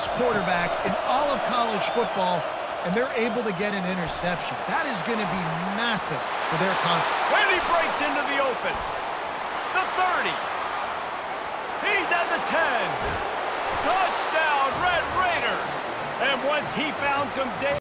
best quarterbacks in all of college football, and they're able to get an interception. That is going to be massive for their confidence. When he breaks into the open. The 30. He's at the 10. Touchdown, Red Raiders. And once he found some data.